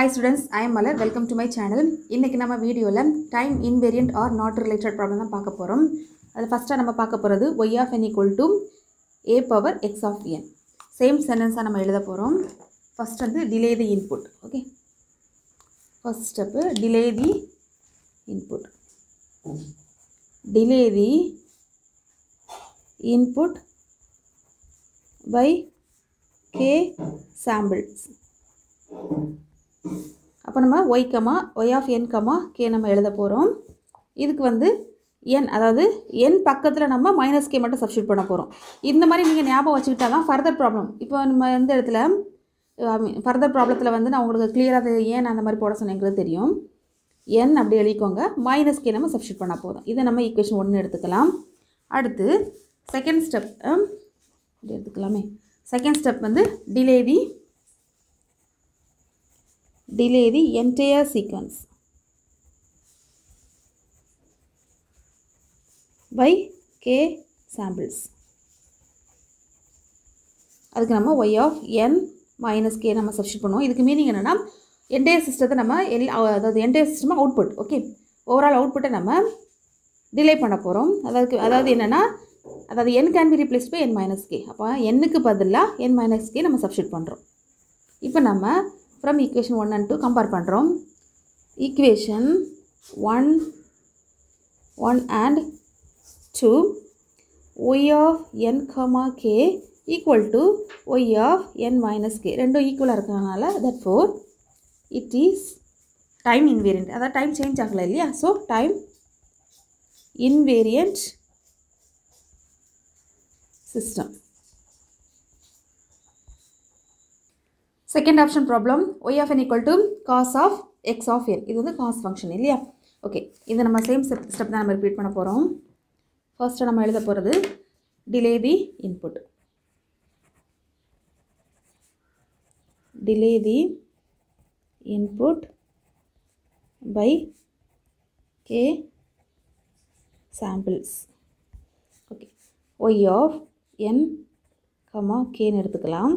Hi students I am Malar welcome to my channel இன்றைக்கி நம்ம வீடியோவில் time invariant or not related problem தான் பார்க்க போகிறோம் அது ஃபஸ்ட்டாக நம்ம பார்க்க போகிறது y of n equal to a power x of n same சென்டென்ஸாக நம்ம எழுத போகிறோம் ஃபஸ்ட் வந்து delay the input okay first step delay the input delay the input by k samples அப்போ நம்ம y comma y of n comma k நம்ம எழுத போகிறோம் இதுக்கு வந்து என் அதாவது என் பக்கத்தில் நம்ம மைனஸ் கே மட்டும் சப்ஸ்டியூட் பண்ண போகிறோம் இந்த மாதிரி நீங்கள் ஞாபகம் வச்சுக்கிட்டா தான் ஃபர்தர் ப்ராப்ளம் இப்போ நம்ம எந்த இடத்துல ஃபர்தர் ப்ராப்ளத்தில் வந்து நான் உங்களுக்கு கிளியராக ஏன் அந்த மாதிரி போட சொன்னேங்கிறது தெரியும். என் அப்படி எழுதிக்கோங்க. மைனஸ் கே நம்ம சப்ஸ்டியூட் பண்ணால் போதும். இதை நம்ம ஈக்குவேஷன் ஒன்று எடுத்துக்கலாம். அடுத்து செகண்ட் ஸ்டெப் எடுத்துக்கலாமே. செகண்ட் ஸ்டெப் வந்து delay the delay the entire sequence. By k samples. அதுக்கு நம்ம y of n minus k நம்ம சப்ஸ்டியூட் பண்ணுவோம். இதுக்கு மீனிங் என்னென்னா என்டையர் சிஸ்டத்தை நம்ம எல் அதாவது entire system output okay overall அவுட்புட்டை நம்ம டிலே பண்ண போகிறோம் அதாவது அதாவது என்னென்னா அதாவது n can be replaced by n minus k அப்போ எண்ணுக்கு பதிலாக என் மைனஸ் கே நம்ம சப்ஸ்டியூட் பண்ணுறோம் இப்போ நம்ம from equation one and two compare பண்ணுறோம் equation one one and two y of n comma k equal to y of n minus k ரெண்டும் ஈக்குவலாக இருக்கிறதுனால that for it is time invariant அதாவது time change ஆகலை இல்லையா? So time invariant system second option problem y of n equal to cos of x of n இது வந்து cos function இல்லையா? Okay இதை நம்ம சேம் ஸ்டெப் ஸ்டெப் தான் நம்ம ரிப்பீட் பண்ண போகிறோம் ஃபர்ஸ்ட்டு நம்ம எழுத போகிறது delay the input delay the input by k samples okay y of n comma கேன்னு எடுத்துக்கலாம்.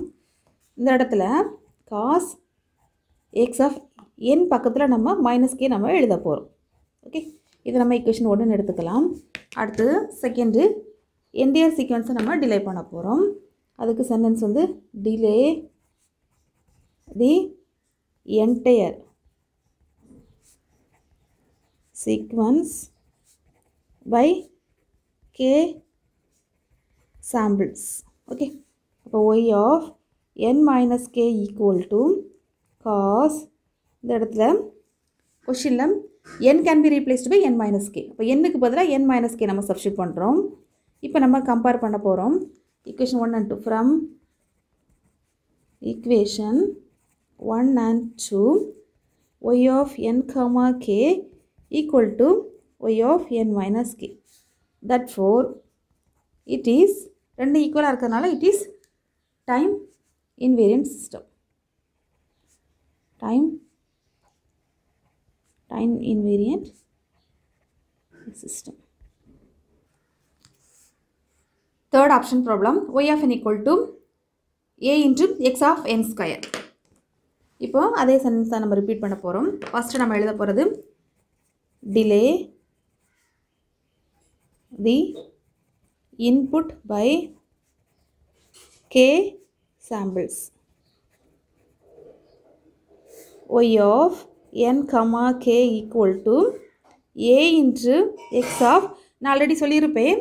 இந்த இடத்துல காஸ் எக்ஸ் ஆஃப் என் பக்கத்தில் நம்ம மைனஸ் கே நம்ம எழுத போகிறோம் ஓகே இதை நம்ம ஈக்குவேஷன் ஒன்று எடுத்துக்கலாம். அடுத்து செகண்டு என்டிஆர் சீக்வன்ஸை நம்ம டிலே பண்ண போகிறோம் அதுக்கு சென்டென்ஸ் வந்து delay the entire sequence by k samples okay அப்போ y of n minus k equal to cos இந்த இடத்துல கொஷினில் n can be replaced by n minus k. அப்போ என்னுக்கு பதிலாக என் மைனஸ் கே நம்ம சப்ஸ்டியூட் பண்ணுறோம் இப்போ நம்ம கம்பேர் பண்ண போகிறோம் equation one and two from equation one and two y of n comma k equal to y of n minus k that for it is ரெண்டு ஈக்குவலாக இருக்கிறதுனால it is time invariant system time time invariant system third option problem y of n equal to a into x of n square இப்போ அதே sentence தான் நம்ம repeat பண்ண போகிறோம் first நம்ம எழுத போகிறது delay the input by k samples. Y of n comma k equal to a into x of நான் ஆல்ரெடி சொல்லியிருப்பேன்.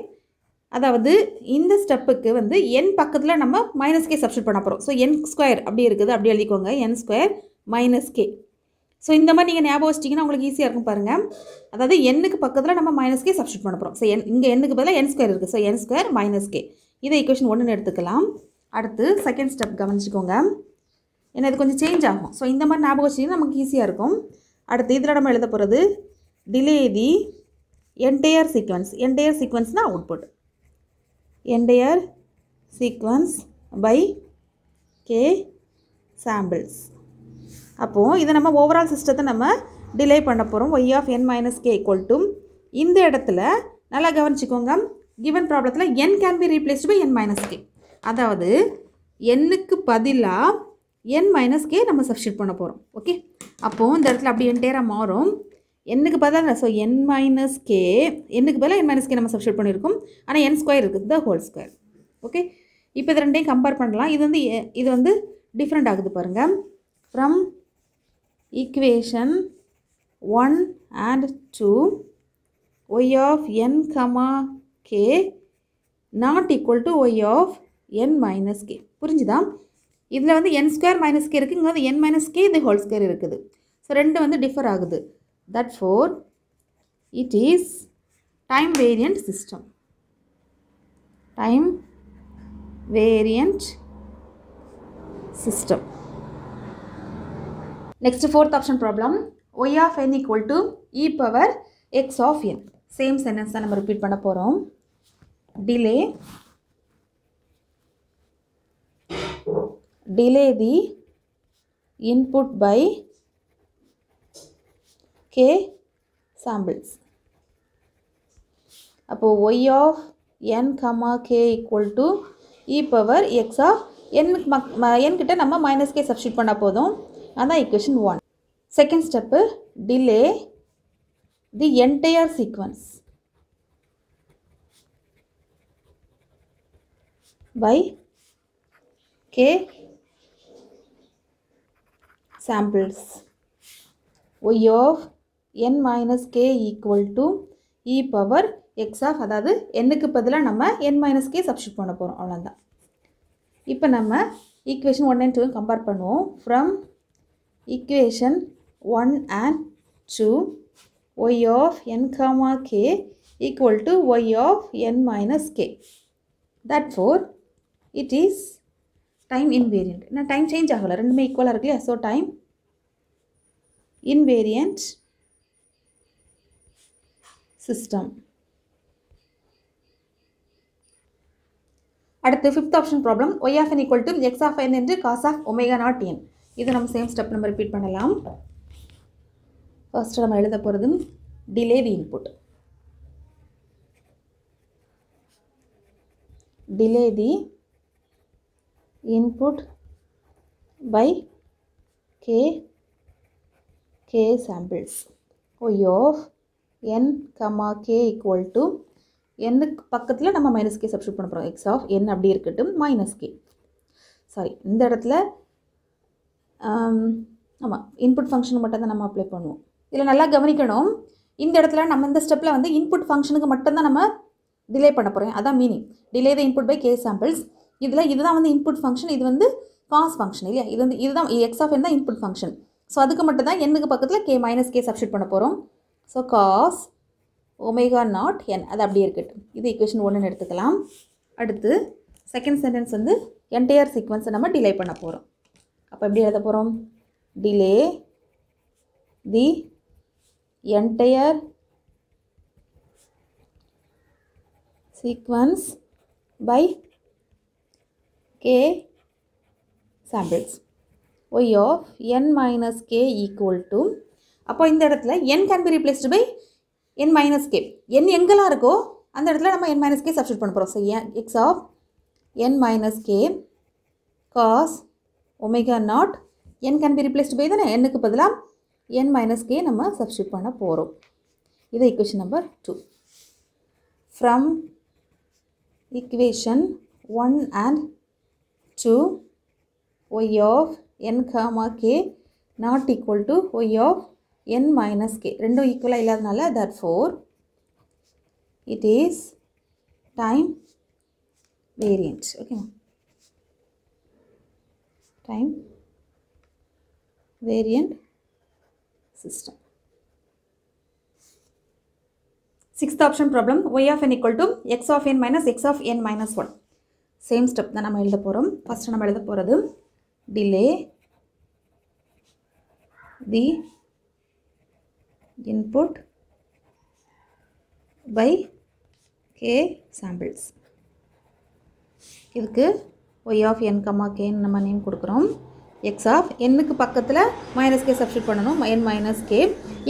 அதாவது இந்த ஸ்டெப்புக்கு வந்து n பக்கத்தில் நம்ம மைனஸ் கே சப்ஸ்டியூட் பண்ண போகிறோம் ஸோ என் ஸ்கொயர் அப்படி இருக்குது. அப்படி எழுதிக்கோங்க. N square minus k so இந்த மாதிரி நீங்கள் ஞாபகம் வச்சிட்டிங்கன்னா உங்களுக்கு ஈஸியாக இருக்கும் பாருங்கள் அதாவது எண்ணுக்கு பக்கத்தில் நம்ம மைனஸ் கே சப்ஸ்டியூட் பண்ண போகிறோம் ஸோ என் இங்கே எண்ணுக்கு பதிலாக என் ஸ்கொயர் இருக்குது so n square minus k இதை ஈக்குவேஷன் ஒன்றுன்னு எடுத்துக்கலாம். அடுத்து செகண்ட் ஸ்டெப் கவனிச்சுக்கோங்க. ஏன்னா இது கொஞ்சம் சேஞ்ச் ஆகும். ஸோ இந்த மாதிரி ஞாபகம் வச்சிங்கன்னா நமக்கு ஈஸியாக இருக்கும். அடுத்து இதில் நம்ம எழுத போகிறது delay the entire sequence entire சீக்வன்ஸ்னால் output entire sequence by k samples அப்போது இதை நம்ம ஓவரால் சிஸ்டத்தை நம்ம டிலே பண்ண போகிறோம் y of n minus k equal to இந்த இடத்துல நல்லா கவனிச்சிக்கோங்க. கிவன் ப்ராப்ளத்தில் n can be replaced by n minus k அதாவது எண்ணுக்கு பதிலாக என் மைனஸ் கே நம்ம சப்ஸ்டியூட் பண்ண போகிறோம் ஓகே அப்போது இந்த இடத்துல அப்படி என்டேராக மாறும். என்னுக்கு பதிலாக ஸோ என் மைனஸ் கே என்னுக்கு பதிலாக என் மைனஸ் கே நம்ம சப்ஸ்டியூட் பண்ணியிருக்கோம். ஆனால் என் ஸ்கொயர் இருக்குது த ஹோல் ஸ்கொயர் ஓகே இப்போ இது ரெண்டையும் கம்பேர் பண்ணலாம். இது வந்து எ- இது வந்து டிஃப்ரெண்ட் ஆகுது பாருங்கள் from equation one and two y of n comma k not equal to y of n minus k புரிஞ்சுதா? இதில் வந்து என் ஸ்கொயர் மைனஸ் கே இருக்குது இங்கே வந்து என் மைனஸ் கே இது ஹோல் ஸ்கொயர் இருக்குது. ஸோ ரெண்டு வந்து டிஃபர் ஆகுது. That for it is time variant system time variant system next fourth option problem y of n equal to e power x of n same sentence தான் நம்ம repeat பண்ண போகிறோம் delay delay the input by k samples அப்போ y of n k equal to e power x of n n கிட்ட நம்ம minus k substitute பண்ண போதும் அதான் equation 1. Second step, delay the entire sequence by k samples. Y of n minus k equal to e power x of அதாவது n-க்கு பதிலாக நம்ம n minus k substitute பண்ண போகிறோம் அவ்வளோதான் இப்போ நம்ம equation one and two compare பண்ணுவோம். From equation one and two y of n comma k equal to y of n minus k that for it is time invariant நான் time change ஆகலை. ரெண்டுமே ஈக்குவலாக இருக்கு இல்லையா? ஸோ டைம் இன்வேரியண்ட் சிஸ்டம் அடுத்து fifth option problem y of n equal to x of n என்று cos of omega naught n இது நம்ம சேம் ஸ்டெப் நம்ம ரிப்பீட் பண்ணலாம். ஃபர்ஸ்ட்டு நம்ம எழுத போகிறது delay the input delay the input by k k samples. Y e of n comma k equal to n-க்கு பக்கத்தில் நம்ம மைனஸ் கே சப்ஸ்டியூட் பண்ண போகிறோம் எக்ஸ் ஆஃப் n அப்படி இருக்கட்டும் மைனஸ் கே சாரி இந்த இடத்துல um, ஆமாம் இன்புட் ஃபங்க்ஷனுக்கு மட்டும் தான் நம்ம அப்ளை பண்ணுவோம். இதில் நல்லா கவனிக்கணும் இந்த இடத்துல நம்ம இந்த ஸ்டெப்பில் வந்து இன்புட் ஃபங்க்ஷனுக்கு மட்டும்தான் நம்ம டிலே பண்ண போகிறோம் அதான் meaning delay the input by k samples இதில் இதுதான் வந்து இன்புட் ஃபங்க்ஷன் இது வந்து காஸ் ஃபங்க்ஷன் இல்லையா? இது வந்து இதுதான் எக்ஸ் ஆஃப் என் தான் இன்புட் ஃபங்க்ஷன் ஸோ அதுக்கு மட்டும் தான் என்னுக்கு பக்கத்தில் கே மைனஸ் கே சப்ஸ்டியூட் பண்ண போகிறோம் so cause omega not N அது அப்படியே இருக்கட்டும். இது ஈக்குவேஷன் ஒன்றுன்னு எடுத்துக்கலாம். அடுத்து செகண்ட் சென்டென்ஸ் வந்து என்டையர் சீக்வன்ஸை நம்ம டிலே பண்ண போகிறோம் அப்போ எப்படி எழுத போகிறோம் delay the entire sequence by k samples y of n minus k equal to அப்போ இந்த இடத்துல n can be replaced by n minus k n எங்கெல்லாம் இருக்கோ அந்த இடத்துல நம்ம n minus k substitute பண்ண போகிறோம் so x of n minus k cos omega naught n can be replaced by தானே n க்கு பதிலாக n minus k நம்ம substitute பண்ண போகிறோம் இது equation number 2 from equation 1 and 2 y of n comma k not equal to y of n minus k ரெண்டும் ஈக்குவலாக இல்லாதனால therefore it is time variant ஓகேவா time variant system sixth option problem y of n equal to x of n minus x of n minus one same step தான் நம்ம எழுத போகிறோம் first நம்ம எழுத போகிறது delay the input by k samples இதுக்கு y of n comma கேன்னு நம்ம நேம் கொடுக்குறோம். எக்ஸ் ஆஃப் எண்ணுக்கு பக்கத்தில் மைனஸ் கே சப்ஸ்டியூட் பண்ணணும். N minus k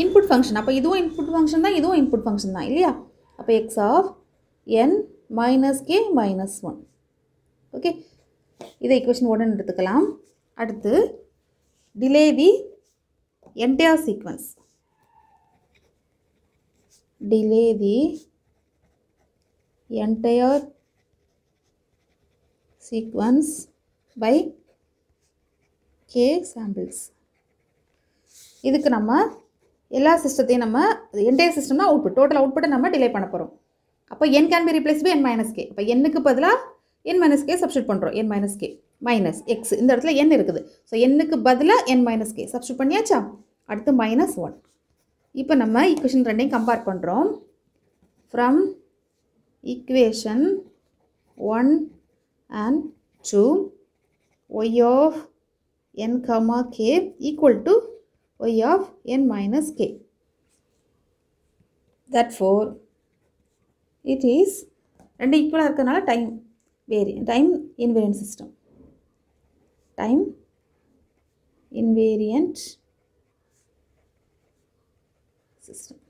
input function அப்போ இதுவும் இன்புட் ஃபங்க்ஷன் தான் இதுவும் இன்புட் ஃபங்க்ஷன் தான் இல்லையா? அப்போ x of n minus k minus one okay இதை இக்குவேஷன் உடனே எடுத்துக்கலாம். அடுத்து delay the entire sequence delay the entire sequence by k samples. இதுக்கு நம்ம எல்லா சிஸ்டத்தையும் நம்ம என்டையர் சிஸ்டம்னா அவுட்புட் டோட்டல் அவுட்புட்டை நம்ம டிலே பண்ண போகிறோம் அப்போ n can be replace by n minus k அப்போ என்னுக்கு பதிலாக என் மைனஸ் கே சப்ஸ்டியூட் பண்ணுறோம் n minus k minus x இந்த இடத்துல என் இருக்குது. ஸோ என்னுக்கு பதிலாக என் மைனஸ் கே சப்ஸ்டியூட் பண்ணியாச்சா? அடுத்து மைனஸ் ஒன் இப்போ நம்ம ஈக்குவேஷன் ரெண்டையும் கம்பேர் பண்ணுறோம் from equation one and two y of n comma k equal to y of n minus k that for it is ரெண்டு ஈக்குவலாக இருக்கிறதுனால time vary time invariant system time invariant system